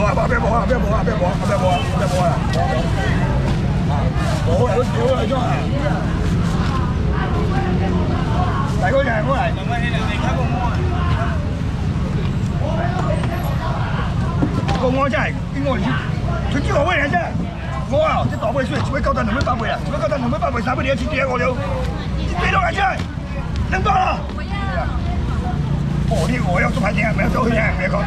无啊，别无啊，别无啊，别无啊，别无啊，别无啊，无啊，无啊，种啊。来过来，过来。公安真系，边个嚟先？佢招何威嚟啫？我啊，即大杯水，只会交单两杯八杯啊，只会交单两杯八杯，三杯你一千几啊我了。几多嚟啫？两多啦。哦，呢個我有做牌店，唔係做佢嘅，唔係講。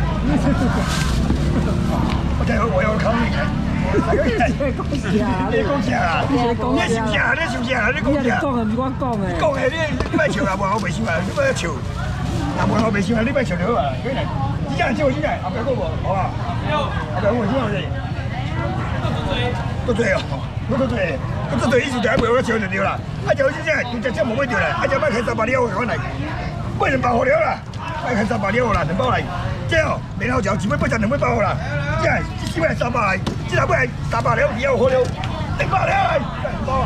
我真好我有考慮嘅。你講事啊！你講事啊！你是唔是啊？你是唔是啊？你講事啊？講係唔關講嘅。講嘅你你咪潮啊！我未潮啊！你咪潮。嗱，我未潮啊！你咪潮了啊！幾嚟？依家知我依家阿表哥喎，好啊？阿表哥先我哋。都對啊！我都對，我都對，意思就係為我潮就掉啦。阿就先真係，就真冇乜掉啦。阿就乜睇十八條講嚟，不能爆料啦。快看三百六啦，两包来，这样然后就只尾八十两尾包啦，即系只尾系三百，只头尾三百两，以后好了，两百两来，两包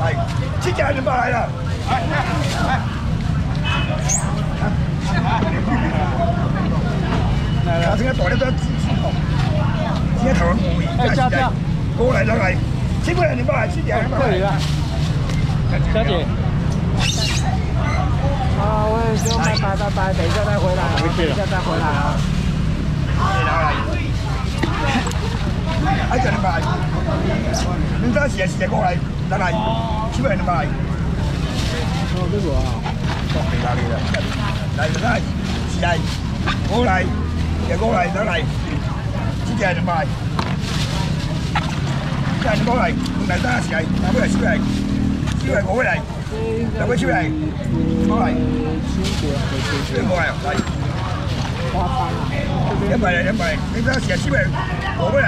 来，系，七只两百来啦，来来，来，今日大粒都，今日头冇味，哎，加加，过来再来，七尾两包来，七只两百来，小姐。啊，我也就拜拜拜拜，等一下再回来，等一下再回来啊。哎，再来，你再写写过来，再来，七百两百。哦，这个啊，到哪里了？来来，来，过来，也过来，再来，七百两百。再过来，来再来，拿过来七百，七百过来。两位出嚟，過嚟，邊個嚟？嚟，一百嚟，一百嚟，你睇下成日出嚟，過過嚟，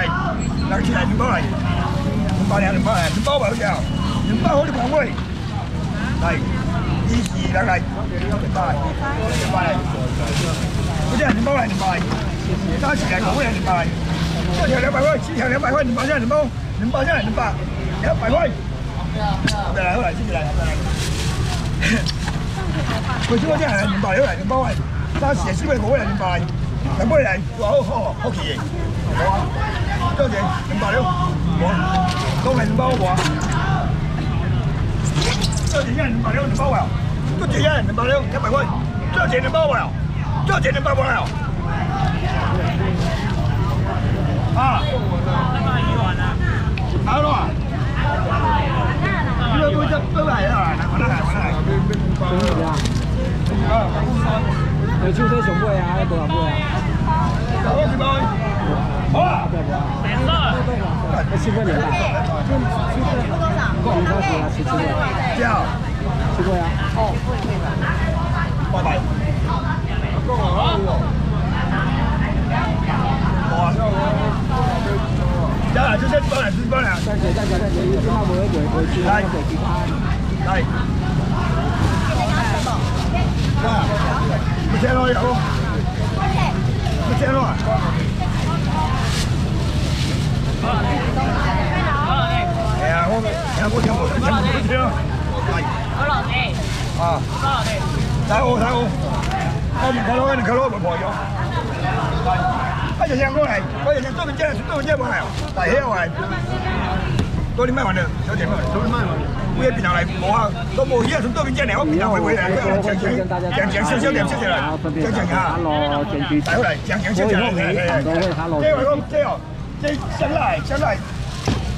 兩次嚟，兩包嚟，兩包嚟，兩包嚟，兩包咪好似啊，兩包好似講喂，嚟，二二兩嚟，兩包嚟，兩包嚟，嗰啲人兩包嚟，兩包嚟，三次嚟，過過嚟，兩包嚟，一條兩百塊，四條兩百塊，兩包真係兩包，兩包真係兩百，一百塊。嚟嚟，好嚟，先嚟，嚟。佢小嗰啲係兩百兩嚟，兩包係，當時係小嘅嗰人兩百，兩包嚟，哇好好好奇，好啊，多謝兩百兩，好，都係兩包好啊，多謝一人兩百兩兩包啊，多謝一人兩百兩一百塊，多謝兩包啊，多謝兩包啊，啊，好咯。呢個都都係啊，都係，都係。什么呀？有秋水上杯啊，多少杯啊？好幾杯？好啊。两个。七块钱吧。多少？七七块。这样。七块啊。哦。拜拜。好啊。呀，就先包两，先包两。再给，再给，再给，一句话不会给，回去来给其他。不见了，有。不见了。哎呀，我听我听我听我听。好老弟。啊。好老弟。睇我睇我。我唔睇咯，你睇咯，咪破咗。我就想过来，我就想做文件，做文件过来，大喜我来。多你卖完了，小姐们，多你卖完。我也平常来，无啊，都无嘢，从做文件嚟，我平常回回来，讲讲讲讲少少点，谢谢啦，讲讲下。带回来，讲讲少少点，这位讲这哦，这香辣香辣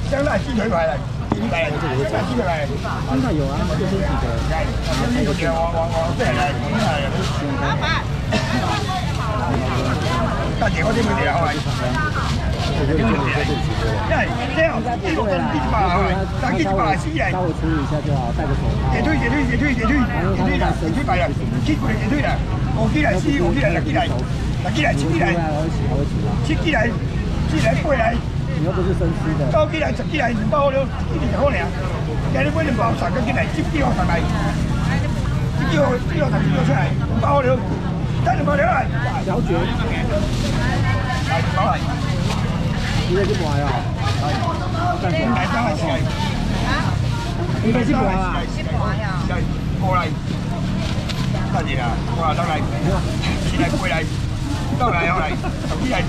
香辣鸡腿排来，现在有啊，就是几个。有嘅，我我我即係嚟，老闆。大姐，我啲問題係咪？因為這樣呢個分幾百係咪？但幾百係私人。稍微处理一下就好，戴个手套。也推也推也推也推也推啦，也推埋啦，切過嚟也推啦，我幾嚟撕，我幾嚟嚟幾嚟，嚟幾嚟切幾嚟，切幾嚟，切嚟八嚟。你又不是生吃的。高幾嚟十幾嚟唔包了，呢啲就好靚。今日每年包十個幾嚟，接幾號上嚟？幾號幾號十幾號出嚟？唔包了。睇你冇料嚟，小卷，係攞嚟，你在直播呀？啊？你在直播啊？过来，大姐啊，过来，过来，过来过来过来过来过来，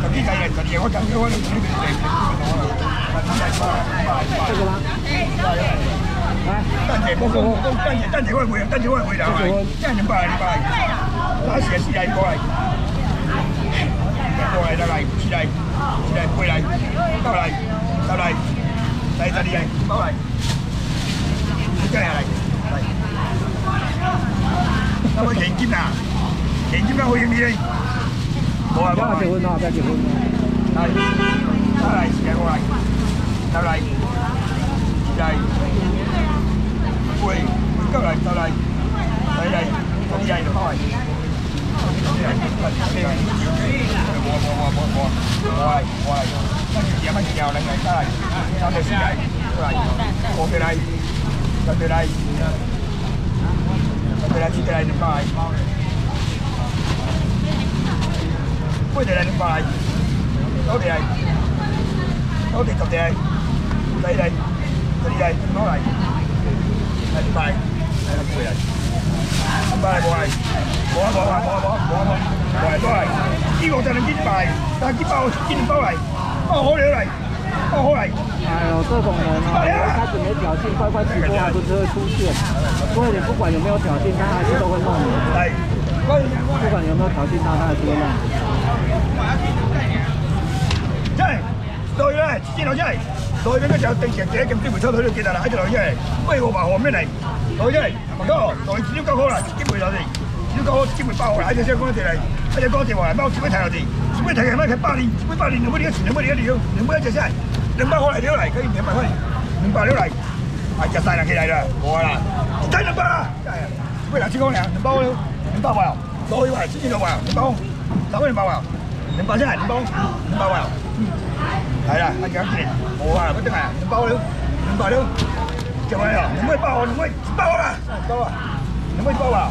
大姐来大姐，我大姐我你。这个吗？来，大姐，我我我姐，大姐快回来，姐快回来，大姐你过来过来。对来，过来。cô này ra đây chị đây chị đây quay đây tao đây tao đây đây ra đi đây tao đây cái này đây tao có chuyện chim nào chuyện chim nó huy đi đi cô này bó rồi đây tao đây kìa cô này tao đây chị đây quỳ các này tao đây đây đây tao đi đây được rồi một từ đây rồi từ đây rồi từ đây chỉ từ đây đúng rồi cuối từ đây đúng rồi tốt đi đây tốt đi cầm đi đây đây đây đi đây nó đây đây đúng rồi đây là cuối đây đúng rồi 无啊无啊无啊无啊无啊无啊，一共才能进一百，但一包进一包来，包好了来，包好来。哎呦，这种人啊，开始没挑衅，乖快起锅，就是会出现。所以你不管有没有挑衅，他还是都会弄你。不管有没有挑衅他，他还是会弄你。在，对演，镜头在。所以你个条定性，这根本不出头就记得啦，还是老些，不我把后面来，老些，不过，只有搞好了，基本上。如果我这么包回来，就先给我提来，他就给我提回来，我怎么提到的？怎么提的？那才百里，怎么百里？能不能吃？能不能留？能不能吃下？能包回来留来，可以能包回来，能包来，啊，吃晒了。起来了，无啦，再能包啦，未来几公两，能包了，能包了，包一碗，自己能包，能包，哪位能包啊？能包下来，能包，能包，嗯，来啦，阿强姐，无啦，不等啊，能包了，能包了，吃完了，能不包？能不能包啦？包啊，能不包啦？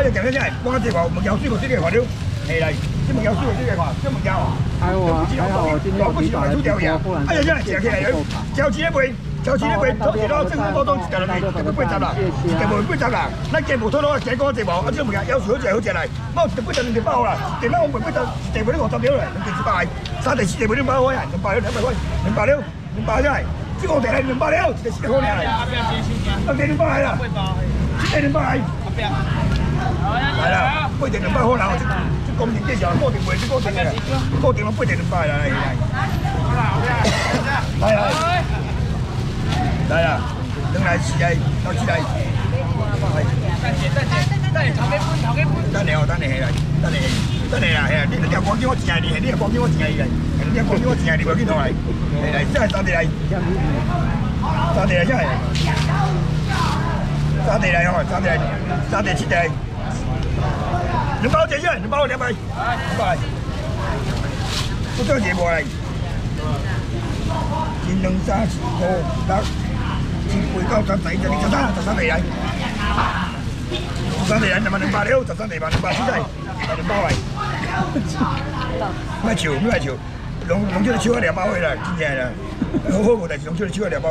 哎呀，今天真系，我接话木有输过输嘅话了，系啦，即木有输过输嘅话，即木有。系我，系我，我唔知点输掉嘢。哎呀，真系成日嚟，就钱一倍，就钱一倍，当时咯，政府我当时就嚟，一倍赚啦，一倍一倍赚啦，那全部推到我姐哥接话，我即木有，有输好借好借嚟，冇一倍赚两百啦，其他我唔会赚，借俾你我十秒嚟，两件事败，三地四借俾你买开人，两百了，两百块，两百了，两百真系。这个地来明白了，这个地来，那地明白了，这地明白了。係啦，不一定兩百可能，即即咁熱嘅時候，高定會即高定嘅，固定我不一定兩百啦，係係係係。嚟啦，等嚟試嚟，到試嚟，係。等你頭幾半頭幾半。等你哦，等你係啦，等你等你啦，係啊！你你又講叫我錢係你，你又講叫我錢係你，你又講叫我錢係你，無見到嚟，嚟嚟，真係三地来，三地嚟真係，三地来哦，三地嚟，三地七地，你包钱去，你包我两百，两百，不叫钱买，一两三十五六，七八九十十，十二十三，十三地来，十三地来，两万能百了，十三地来，两百四在，两包来，卖酒，卖酒。龙龙就的取了两包回来，今天的，好好无，龙就的取了两包。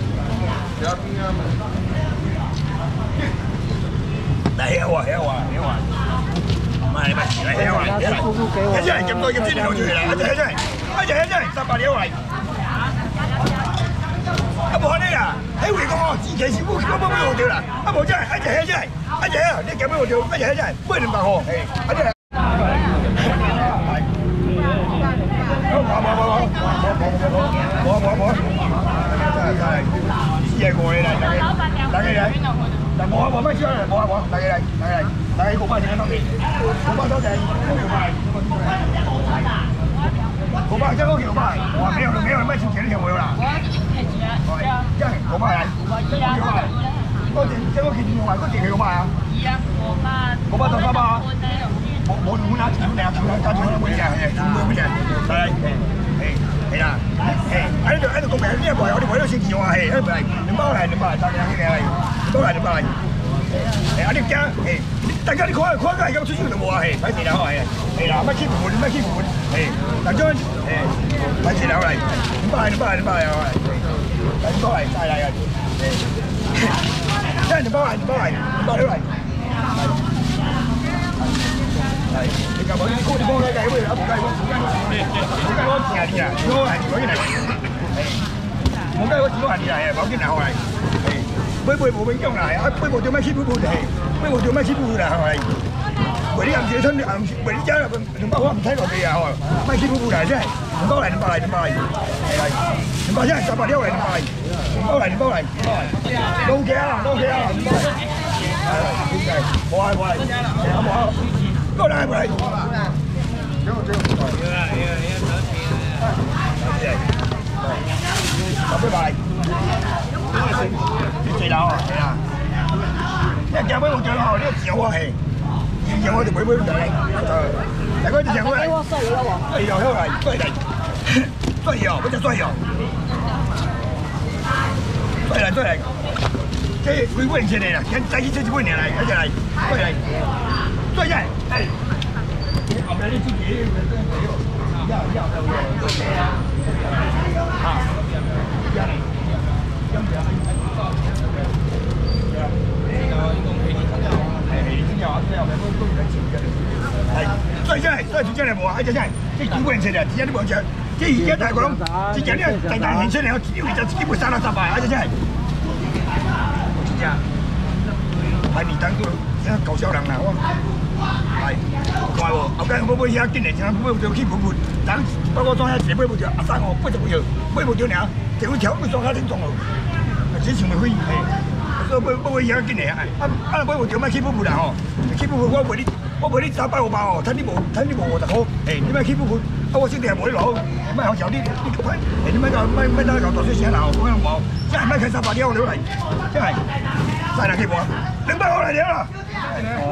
来呀，我来我来我。买来买，来来来，来来，一只人咁多，一只条住嚟，一只一只，一只一只，十八条围。阿婆你啊，喺回个，之前全部全部俾我掉啦，阿婆真系，一只一只，一只，你夹俾我掉，一只一只，不如你唔白喝，一只。大家来，来摸下摸下，来摸下摸，大家来，大家来，大家五百钱当地，五百多钱，五百，五百这个五百，哇，没有没有卖钱钱的没有啦。这样五百来，五百，我这这个钱五百，我这个五百啊。五百多少吧？我我我拿钱拿钱拿钱我讲嘿，我不讲，来，嘿，嘿啦，嘿，喺度喺度講明呢一個我哋為咗先至話係，喺度嚟，兩包嚟兩包嚟，大家嘅嚟，兩包嚟兩包嚟，誒，阿啲家，誒，大家你看看下咁出去就冇啊，係，睇電腦係，係啦，乜 keep 盤乜 keep 盤，係，大張，誒，睇電腦嚟，兩包嚟兩包嚟兩包嚟，兩包嚟晒嚟嘅，誒，兩包嚟兩包嚟兩包嚟。係，你咁我你估你講嘅計會有冇計喎？冇計我自係啲啊，我係嗰啲嚟，冇計我自我係啲係，冇見係係，杯杯冇變樣嚟，啊杯杯做咩 keep 杯杯係，杯杯做咩 keep 杯啦係咪？為啲暗住親，暗住為啲家兩包可唔睇落地啊？咪 keep 杯嚟真係，兩包嚟兩包嚟兩包嚟，係係，兩包真係十八條嚟兩包嚟，兩包嚟兩包嚟，都 OK 啊，都 OK 啊，兩包嚟，係係，冇啊冇啊，冇啊。过来过来。给我这个。要啦要要得钱啦。十八块。你几楼啊？系啊。你叫俾我做咯，你叫我係，叫我就俾俾你。大哥，你叫我嚟。我衰咗喎。哎，你自己要要要要要，啊，要嚟，要唔要？係，所以真係，所以真係冇啊！一隻真係，即係幾個人食啊？而家啲冇隻，即係而家大講，即係呢個大大年輕人，我就基本上都十塊，一隻真係，真係，係你當做真係搞笑人啦，我。係，怪喎，後間我妹而家見嚟請妹妹就 keep 盤盤，等不過裝一隻妹妹就阿生我不就要，妹妹就兩，就會條妹裝下點裝咯，之前咪可以係，所以妹妹而家見嚟啊，啊啊妹妹就咩 keep 盤盤啦嗬，keep 盤我為你我為你打包包哦，睇你冇睇你冇就好，誒你咩 keep 盤盤，啊我先定係冇啲攞，咩有時候啲啲級批，誒你咩個咩咩得個讀書寫樓咁樣冇，即係咩佢十八啲我料嚟，即係晒啦 keep 盤，兩百我嚟料啦。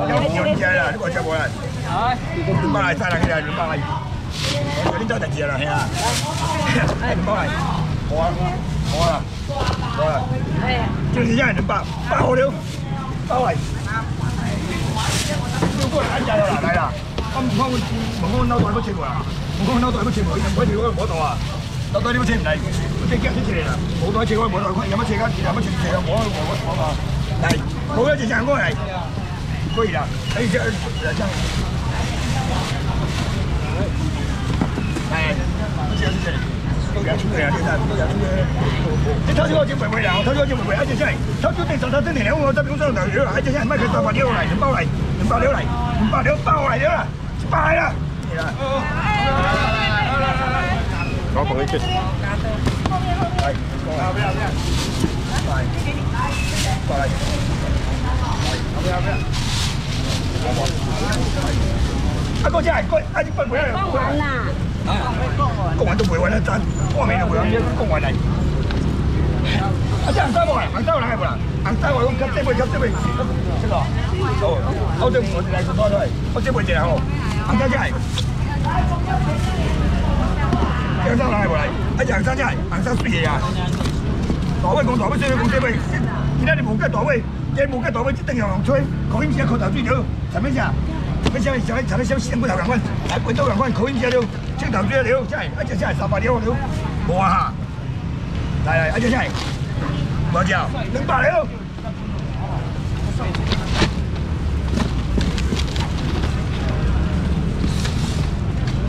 有有隻啦，呢個隻冇啦。係。點解嚟晒啦？佢哋點解嚟？嗰啲真係隻啦，係啊。係點解嚟？好啊，好啊，好啊。係。就是一人八八號料，包嚟。要過嚟隻啦，嚟啦。我唔講，我我腦袋都切過啦。我講腦袋都切過，我條嗰個度啊。腦袋你都切唔嚟，即係夾先切嚟啦。冇袋切開，冇袋開，有乜切㗎？有乜切切啊？我我我我啊。嚟，好一隻隻過嚟。可以啦，可以这样，这样。哎，这样子，都给他出来啊！现在都给他出来。你偷咗我錢回回啦，偷咗我錢回回，而且真係偷咗定十三真年兩個得表上頭料，而且真係乜佢三百料嚟，兩包嚟，兩包料嚟，兩包料包嚟咗啦，拜啦。我同你出。係，過嚟。係，過嚟。係，後邊後邊。啊，嗰只係嗰啊啲骨會啊，公允啦，啊，公允都會揾得真，光明都會揾啲公允嚟。啊，即係行山喎，行山喎，係冇啦，行山喎，咁吸即會吸即會，識個，好，好對我哋嚟多都係，我即會借好，行山真係，行山係冇嚟，啊，行山真係，行山衰嘢啊，大威講大威衰，講即會，而家你冇跟大威。这冇跟大位一定要用吹，口音先口頭最了，係咪先？係咪先？想想想先骨頭兩款，係骨頭兩款口音先了，青頭最了，真係一隻真係十八了了，冇啊嚇！嚟嚟，一隻真係冇隻，兩百了，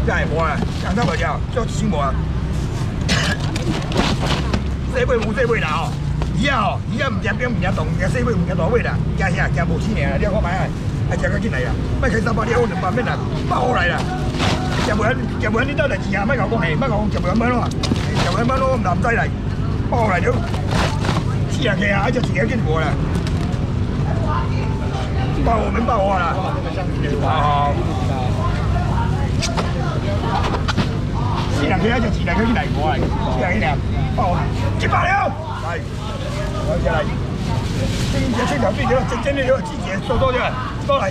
真係冇啊！兩三百隻，做先冇啊！這輩冇這輩啦鱼啊吼，鱼啊唔惊扁唔惊动，惊细尾唔惊大尾啦，惊啥？惊无死尔，你看卖啊，啊惊到进来啊，卖开三百，你我两百免啦，百来啦，食袂晓，食你倒来钱啊，卖甲我讲嘿，卖甲我讲食咯，食袂晓咯，唔难载来，百来着，四啊个啊，啊只钱啊紧无啦，百五免百啦，好好。四两块，一只四两块，一来过，四两一两，包，一百了，好起来。这一节这条这须这，今天就要集结，收到就来，收来。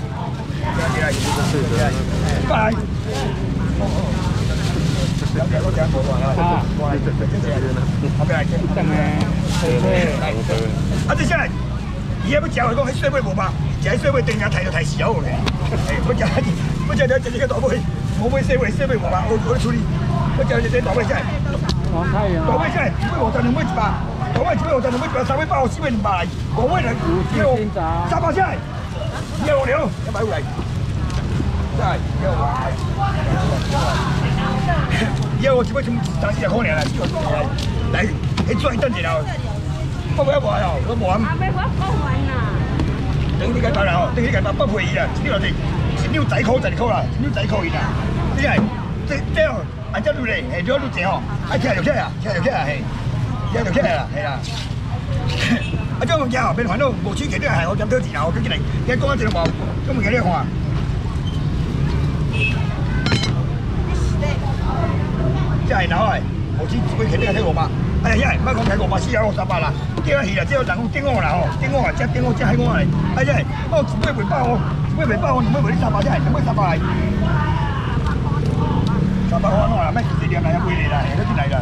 啊！接下来，伊还不夹，我讲迄细尾无吧？夹细尾，顶下抬就抬死好咧。不夹，不夹，你要夹一个大尾，大尾细尾，细尾无吧？我我处理。不夹，你这大尾下来。王太阳。大尾下来，尾我再两尾一把。我卖几块？我再弄块表，三块包，四块你卖来。我卖了，三包下来。要我聊一百五来。在。你要我几块钱？三四块可能了。来，你做一单得。不过我哦，我无。阿妹话好问呐。等你解单来哦，等你解单不赔伊啦。十六天，十六再扣再扣啦，十六再扣伊啦。你来，这这哦，按这路嘞，下这路走哦。阿起来就起来，起来就，嘿。啦，系啦。啊，种物件哦，变烦恼，无钱摕到还我，减少钱，我赶紧来，加讲啊，一两包，种物件你看。这系哪会？无钱一杯肯定要摕五百，哎呀，遐，莫讲摕五百，四啊五三八啦，叫啊去啦，只人有顶我啦吼，顶我啊，只顶我只海我来，哎呀，我一杯袂饱哦，一杯袂饱哦，两杯袂三百只，两杯三百来，三百块喏啦，莫几点来遐买哩啦，遐都进来啦。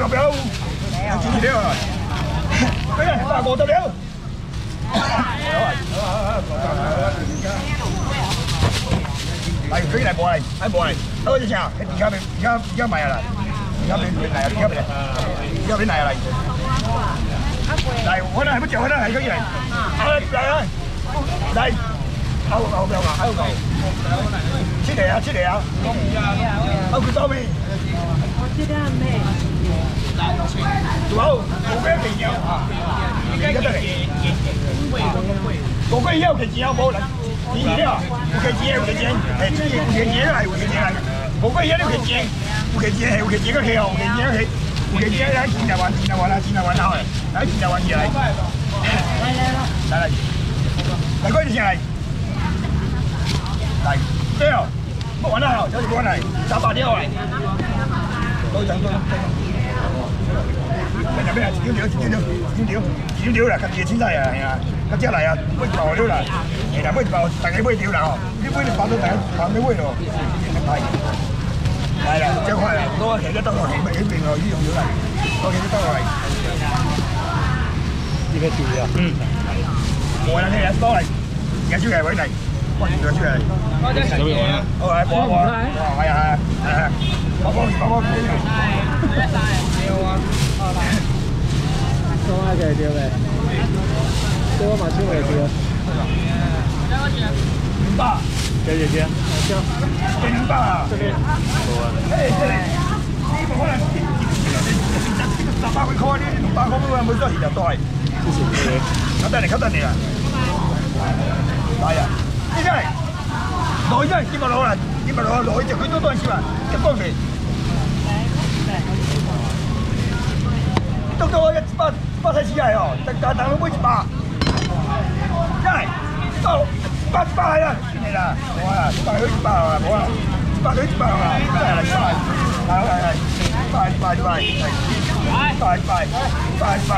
Nó béo. Anh chị đeo rồi. Đây này, bà cô tao đeo. Đây, cái này bò này, cái bò này. Ơ chứ sao? Cái cái cái mày là. Cái bên này, cái bên này. Cái bên này là. Đây, hết đây, mất chịu hết đây, cái gì này? Đây, đây. Đây. Đâu, đâu, đâu, đâu, đâu. 这个啊，这个啊，好去收面。我这个咩？好，我不要面油啊。我贵要给钱要无人，你了，有给钱有给钱，哎，这有给钱来，有给钱来，我贵要有给钱，有给钱，有给钱个去哦，有给钱去，有给钱来，钱来还，钱来还啦，钱来还好诶，来钱来还起来，来来来，来来，来贵你先来。来，对哦，我玩得好，小姐过来，打把掉来，都讲过。咩啊？一条一条一条一条一条啦，较野青菜啊，系啊，较只来啊，买一包了来，下来买一包，大家买条啦吼，你买一包都大家扛买咯，来，来啦，真快啦，我现在到外面买一瓶哦，伊用着啦，我现在到外面，你别啊，嗯，我来，你来，我来，你来，我来。掛咗出嚟。準備完啦。好，嚟播我。係啊係啊。我幫我幫。係，晒。要啊。收下佢條尾。收埋出嚟條。明白。幾隻先？明白。這邊。好啊。嘿，這裡。呢個可能十八個 call 呢，同八個都冇咗，而就多係。吸得你，吸得你啊！大人。真係，落一真，幾百落啊，幾百落，落一隻幾多多先話，幾多先？多多一八八千幾係哦，但但等我每一百，真係，到八十八係啦，係啦，冇啊，一百一十八啊，冇啊，八百一十八啊，係啦，係，係，係，八八八，係，八八，八八，八八，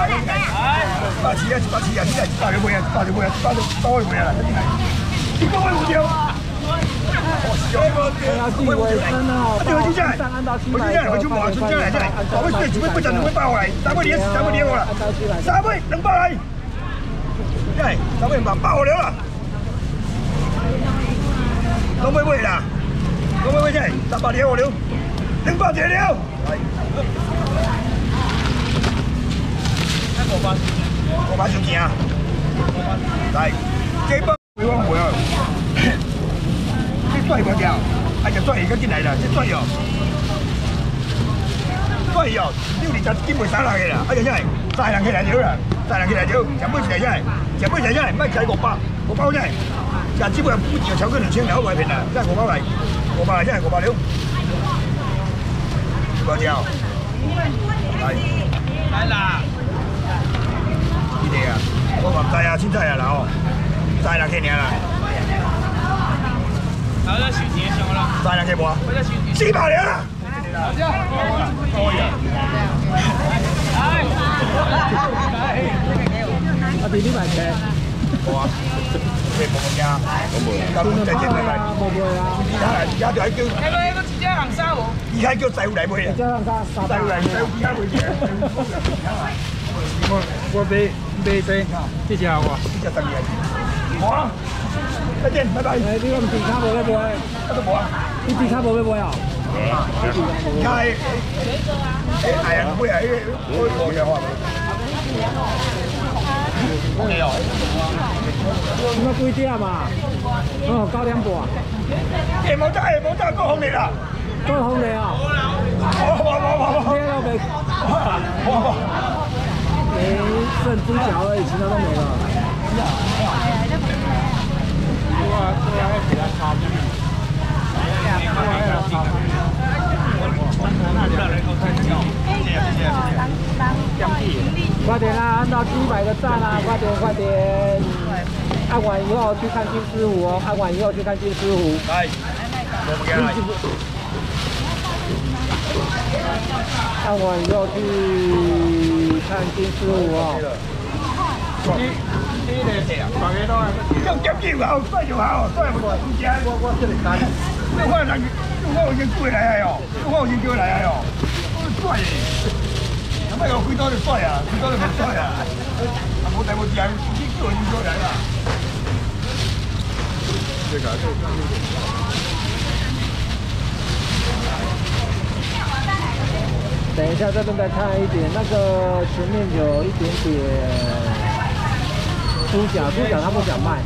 八千一八千幾，呢個八幾啊一，八幾啊一，八千多幾啊一啦，呢個。你给我留啊给我留啊给我留啊给我留啊给我留啊给我留啊给我留啊给我留啊给我留啊给我留啊我留啊给我留啊给我留啊给我留啊给我留给我留给我留给我留给我留给我发给我发兄弟啊来给我几万块哦。这拽不掉，哎呀拽，伊赶紧来了，这拽哦。拽哦，六二十基本三六个啦，哎呀，真系，三人起来少啦，三人起来少，全部起来真系，全部起来真系，卖起五百，五百真系，但基本上不就超过两千两百片啦，真系五百来，五百来真系五百了。多少？来，来啦！几个啊？我唔知啊，凊彩啊啦哦，知啦，去年啦。好，再选几上啦？知啦，去无？我再选几？四百了啦！啊，弟个沙无？而家叫細户嚟買啊！这样他三細户嚟細户而家會嘅。我我好啊！再見，拜拜。哎，你个底卡无要买？乜都冇啊！你底卡无要买啊？而家係誒係啊，會係開貨嘅話。講嘢哦，應該幾點啊？哦，九點半。誒冇得誒冇得講你啦！再紅你啊？冇冇冇冇冇這個沒，冇冇。沒剩豬腳而已，其他都沒了。快点啦，按到七百个赞啦，快点快点！按完以后去看金獅湖哦，按完以后去看金獅湖。係，冇乜嘢啦。按完以後去看金獅湖哦。又急叫啊！衰就好，衰唔衰？唔知我我出嚟睇。你可能我已經叫嚟啊喲，我已經叫嚟啊喲，衰！有咩有幾多就衰啊？幾多就唔衰啊？啊冇第冇字啊！已經叫已經叫嚟啦。這個這個。等一下，这边再看一点，那个前面有一点点猪脚，猪脚他不想卖。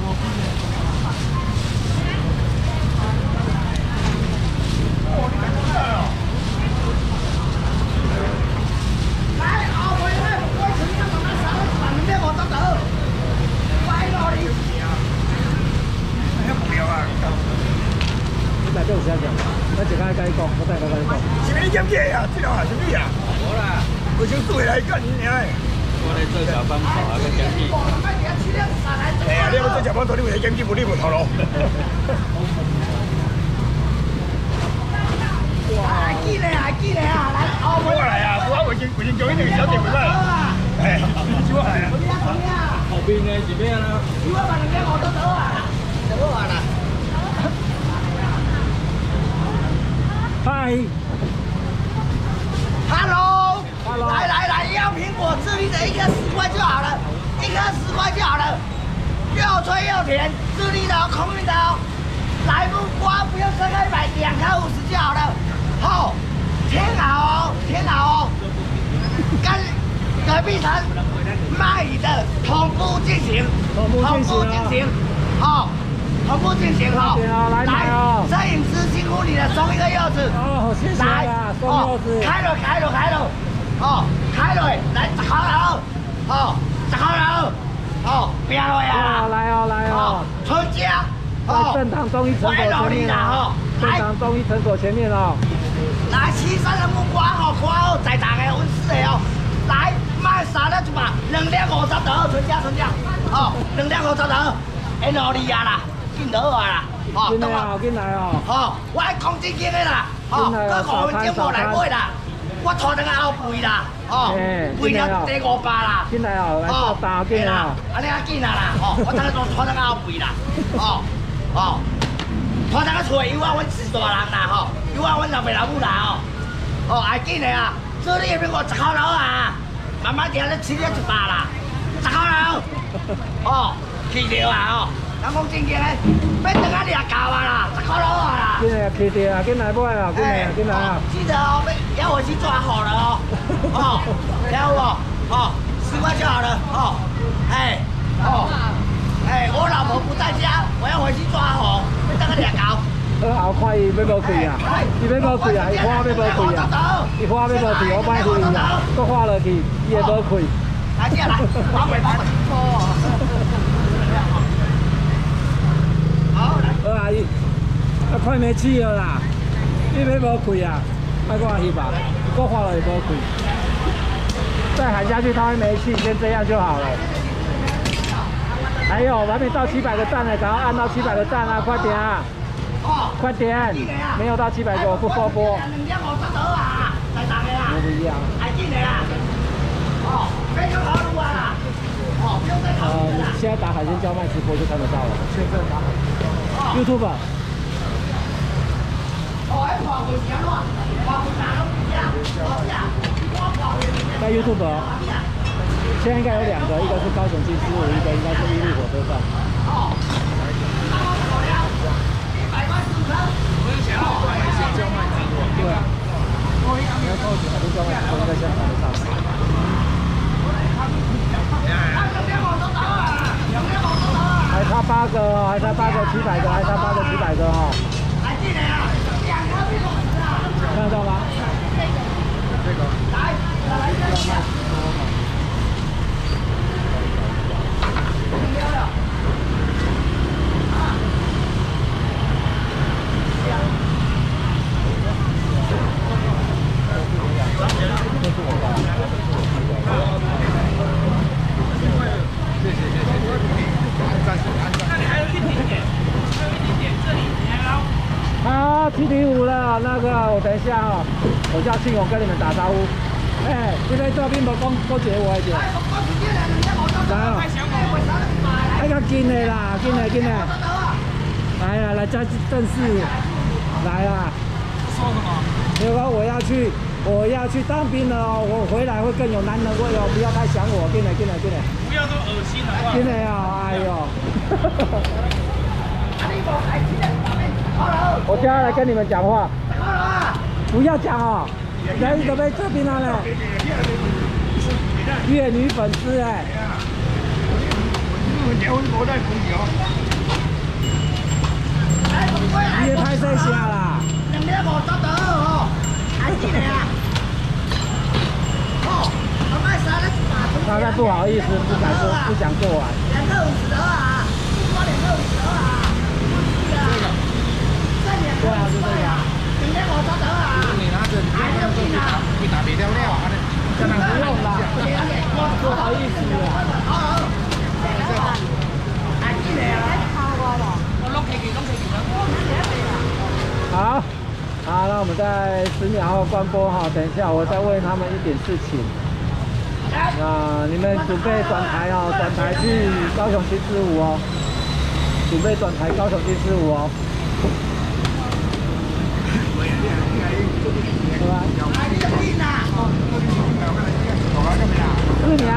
一百六十讲，我只开开讲，我再开开讲。是咪你减嘢啊？啊？是咪啊？冇啦，我想做嚟跟你啊！我来做小。係啊，你有做食幫手，你會減幾部呢部頭腦？記嚟啊，記嚟啊，來，哦，我嚟啊！我我已經我已經做呢條小店啦。係，做係啊。後邊嘅是咩啦？如果問你我都走啊，走啊啦。嗨，Hello，Hello 来来来，要苹果，这里的一颗十块就好了，一颗十块就好了，又脆又甜，智利的，空运的哦，来不瓜不用分开买，两块五十就好了，好、天好哦，天好哦，跟隔壁城卖的同步进行，同步进行，好、同步进行好、来摄影师辛苦你了，送一个柚子。哦，谢谢来啦，送哦柚子。开了开了开了，哦，开了，来十块了，哦，十块了，哦，不要了哦，呀，来哦，来哦。哦，，春家，在正堂中医诊所前面哦，正来堂中医诊所前面哦。来七三的木瓜哦，瓜哦，在打的温室的哦，来卖啥了就把两两五十得，春家春家，哦，两两五十得，哎，努力啊啦，进得啊啦，哦，来哦，进来哦。哦，我爱讲正经的啦，哦，真的啊搁五分钟无来买啦，我拖等个后背啦，哦嘿，为了第五百啦，进来哦，来哦到，打进来哦。安尼啊紧啊啦，哦，我等下拖拖等个后背啦，哦，哦，拖等个厝有啊，阮是大人啦，吼，有啊，阮老爸老母啦，哦，哦，爱紧的啊，这里边我十块楼啊，慢慢点，你吃了一百啦，十块楼，哦，去掉啊，哦，人讲正经的，要等下掠狗啊啦，十块落啊啦。今日开店啊，今来买啦，今来啊。记得哦，要要我去抓好了哦，哦，听我，哦，十块就好了，哦，哎，哦。哎、我老婆不在家，我要回去抓猴，要等个两狗。好快，伊要无开啊！伊要无开啊！一花要无开啊！一花要无开，我卖去伊啊！都花了去，伊会无开。来，姐来，花袂歹。好，阿姨，啊快没气了啦，你要无开啊，卖我翕吧，搁花落去无开。再喊下去他会没气，先这样就好了。还有，还没到七百个赞呢，赶快按到七百个赞啊，快点啊！哦，快点，没有到七百个我不收播。两点五十多啊，在哪个啦？不一样。还进来啦？哦，非常好路啊！哦，不用再考呃，你虑了。现在打海鲜叫卖直播就看得到了。现在打海鲜。YouTube 哦，还跑回家了，跑回家了，不一样，跑呀，我跑回去。在 YouTube 哦，现在应该有两个，一个是高雄金狮五，一个应该是一路火车站。哦，那我跑了，一百块十五颗。我有想要海鲜叫卖直播。对差八个，还差八个七百个，还差八个七百个哈，还进来啊，两颗苹果子啊，看得到吗？来，来这里啊。那你还有一点点，还有一点点，这里你还捞。好，七点五了，那个我等一下哦，我叫庆勇跟你们打招呼。哎，这边这边无讲多结我一点。来哦，哎较紧的啦，紧的紧的。来呀，来加正式，来啊！说什么？刘哥，我要去，我要去当兵了哦，我回来会更有男人味哦，不要太想我，进来进来进来，不要这么恶心好不好？进来啊！哎呦，我接下来跟你们讲话，不要讲哦，人准备这边了呢，粤女粉丝哎，结婚冇得空调。你也拍这下啦，两点五十多哦，还进来啊？哦，我卖啥了？他在不好意思，不敢说，不想做完。两个五十多啊，不说两个五十多啊，这个，这两个对啊，就这个啊。两点五十多啊，你拿着，还要进啊？去打别料料啊！不用啦，不好意思啊。好，还进来啊？我弄起佢，弄起佢。好，好，那我们在十秒后关播哈。等一下，我再问他们一点事情。那你们准备转台哦，转台去高雄七四五哦，准备转台高雄七四五哦。对吧？还要进啊？四秒。